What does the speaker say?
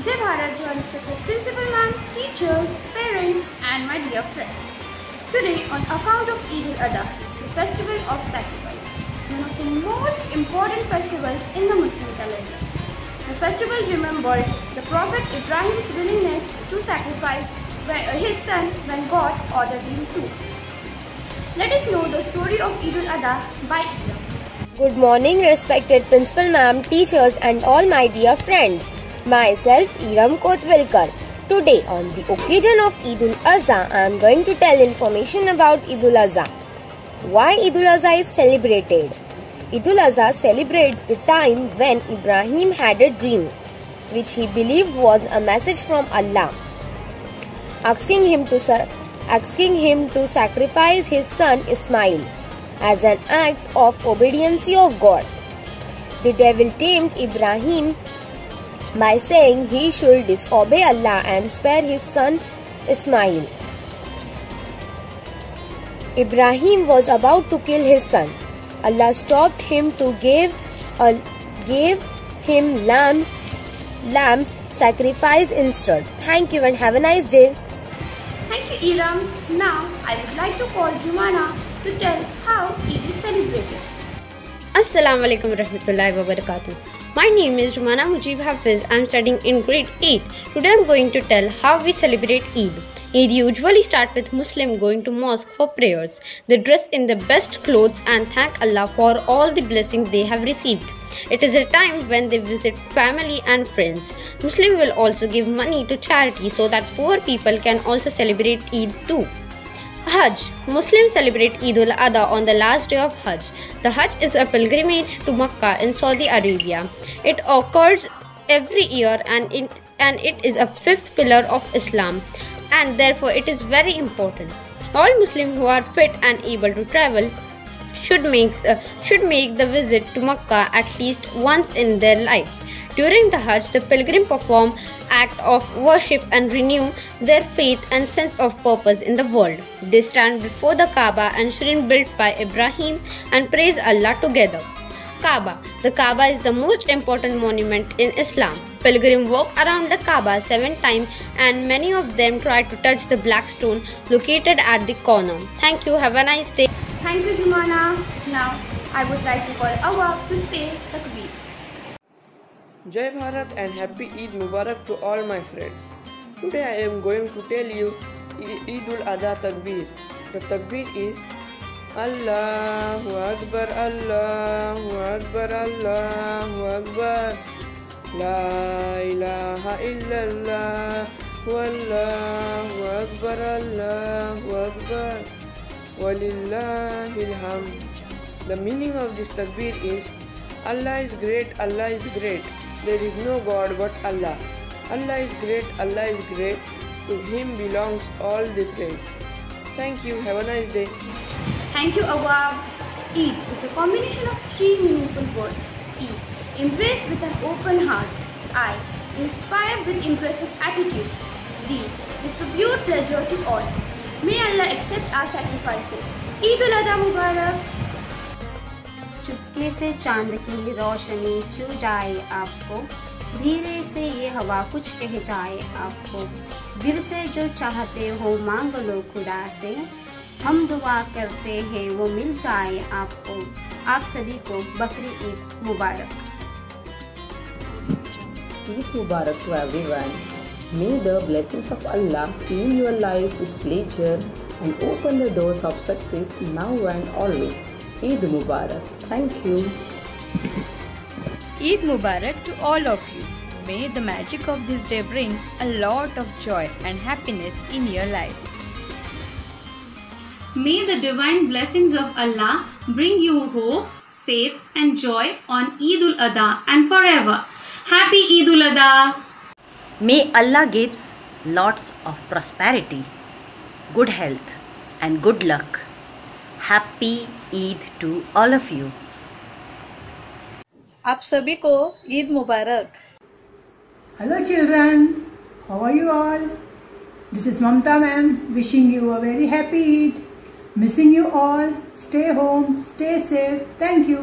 Jai Bharat respected principal ma'am, teachers, parents and my dear friends. Today on account of Eid al-Adha, the festival of sacrifice, is one of the most important festivals in the Muslim calendar. The festival remembers the Prophet Ibrahim's willingness to sacrifice uh, his son when God ordered him to. Let us know the story of Eid al-Adha by. Good morning, respected principal ma'am, teachers, and all my dear friends. Myself, Iram Kotwilkar. Today, on the occasion of Eid al-Azha, I am going to tell information about Eid al-Azha. Why Eid al-Azha is celebrated? Eid al-Azha celebrates the time when Ibrahim had a dream, which he believed was a message from Allah, asking him to asking him to sacrifice his son Ismail as an act of obedience of God. The devil tamed Ibrahim by saying he should disobey Allah and spare his son Ismail. Ibrahim was about to kill his son. Allah stopped him to give uh, a, gave him lamb lamb sacrifice instead. Thank you and have a nice day. Thank you Iram. Now I would like to call Jumana to tell how Eid is celebrated. Assalamu alaikum warahmatullahi wabarakatuh. My name is Rumana Mujib Hafiz. I am studying in grade 8. Today I am going to tell how we celebrate Eid. Eid usually starts with Muslim going to mosque for prayers. They dress in the best clothes and thank Allah for all the blessings they have received. It is a time when they visit family and friends. Muslim will also give money to charity so that poor people can also celebrate Eid too. Hajj Muslims celebrate Eid al Adha on the last day of Hajj. The Hajj is a pilgrimage to Mecca in Saudi Arabia. It occurs every year and it, and it is a fifth pillar of Islam and therefore it is very important. All Muslims who are fit and able to travel should make the, should make the visit to Mecca at least once in their life. During the Hajj, the pilgrim perform act of worship and renew their faith and sense of purpose in the world. They stand before the Kaaba and shrine built by Ibrahim and praise Allah together. Kaaba. The Kaaba is the most important monument in Islam. Pilgrims walk around the Kaaba seven times and many of them try to touch the black stone located at the corner. Thank you. Have a nice day. Thank you, Jumana. Now, I would like to call Awab to say Takbir. Jai Bharat and happy Eid Mubarak to all my friends. Today I am going to tell you Eid ul Adha Takbir. The Takbir is Allahu Akbar, Allahu Akbar, Allahu Akbar. La ilaha illallah, Wallahu Akbar, Allahu Akbar. Walillahil hamd. The meaning of this takbir is Allah is great, Allah is great. There is no God but Allah. Allah is great, Allah is great. To Him belongs all the praise. Thank you. Have a nice day. Thank you, Awab. Eid is a combination of three meaningful words. E. Embrace with an open heart. I. Inspire with impressive attitude. D. Distribute pleasure to all. May Allah accept our sacrifices. Eid al-Adha Mubarak. चुपके से चाँद की रोशनी चू जाए आपको, धीरे से ये हवा कुछ कह जाए आपको। दिल से जो चाहते हो मांग लो खुदा से, हम दुआ करते हैं वो मिल जाए आपको। आप सभी को बकरी ईद मुबारक। Eid Mubarak to every may the blessings of Allah fill your life with pleasure and open the doors of success now and always Eid Mubarak. Thank you. Eid Mubarak to all of you. May the magic of this day bring a lot of joy and happiness in your life. May the divine blessings of Allah bring you hope, faith, and joy on Eid ul Adha and forever. Happy Eid ul Adha! May Allah gives lots of prosperity, good health, and good luck. Happy Eid to all of you. आप सभी को ईद मुबारक Hello children, how are you all? This is Mamta ma'am wishing you a very happy Eid. Missing you all. Stay home, stay safe. Thank you.